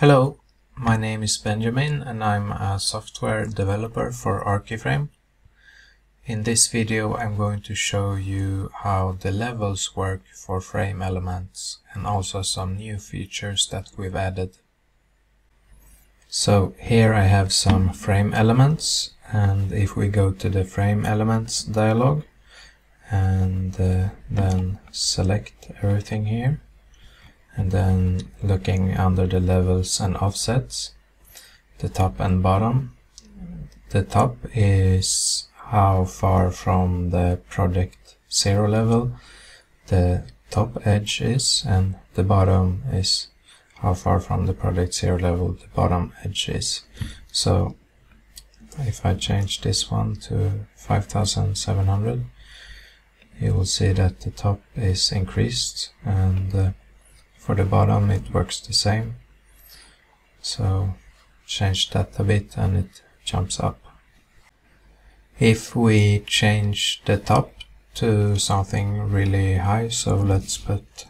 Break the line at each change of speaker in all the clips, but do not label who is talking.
Hello, my name is Benjamin and I'm a software developer for ArchiFrame. In this video I'm going to show you how the levels work for frame elements and also some new features that we've added. So here I have some frame elements and if we go to the frame elements dialog and uh, then select everything here and then looking under the levels and offsets the top and bottom. The top is how far from the project zero level the top edge is and the bottom is how far from the project zero level the bottom edge is. So if I change this one to 5700 you will see that the top is increased and uh, for the bottom it works the same. So change that a bit and it jumps up. If we change the top to something really high so let's put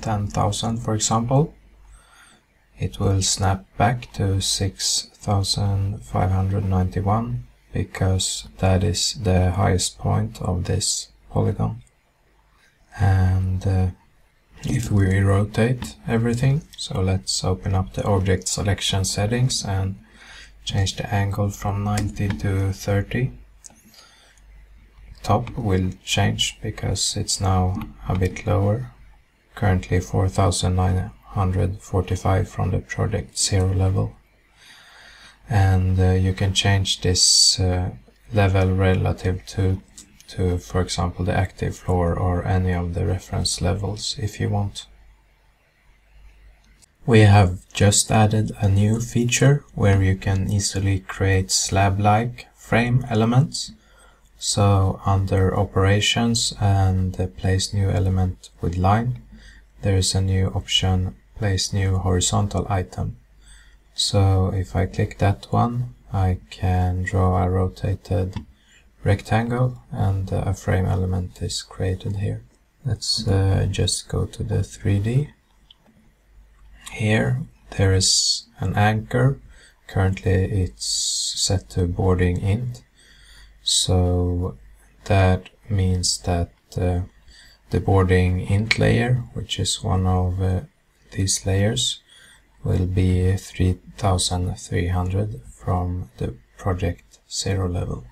10,000 for example it will snap back to 6591 because that is the highest point of this polygon. And uh, if we rotate everything so let's open up the object selection settings and change the angle from 90 to 30 top will change because it's now a bit lower. Currently 4945 from the project zero level. And uh, you can change this uh, level relative to to, for example, the active floor or any of the reference levels if you want. We have just added a new feature where you can easily create slab-like frame elements. So under operations and place new element with line, there is a new option place new horizontal item. So if I click that one, I can draw a rotated rectangle and uh, a frame element is created here. Let's uh, just go to the 3D. Here there is an anchor. Currently it's set to boarding int. So that means that uh, the boarding int layer, which is one of uh, these layers, will be 3300 from the project zero level.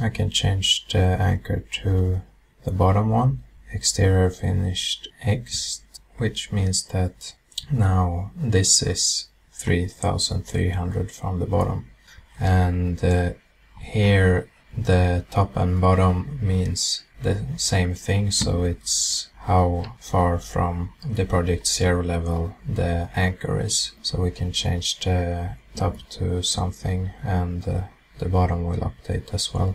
I can change the anchor to the bottom one, exterior finished X, which means that now this is 3300 from the bottom. And uh, here the top and bottom means the same thing, so it's how far from the project zero level the anchor is. So we can change the top to something and uh, the bottom will update as well.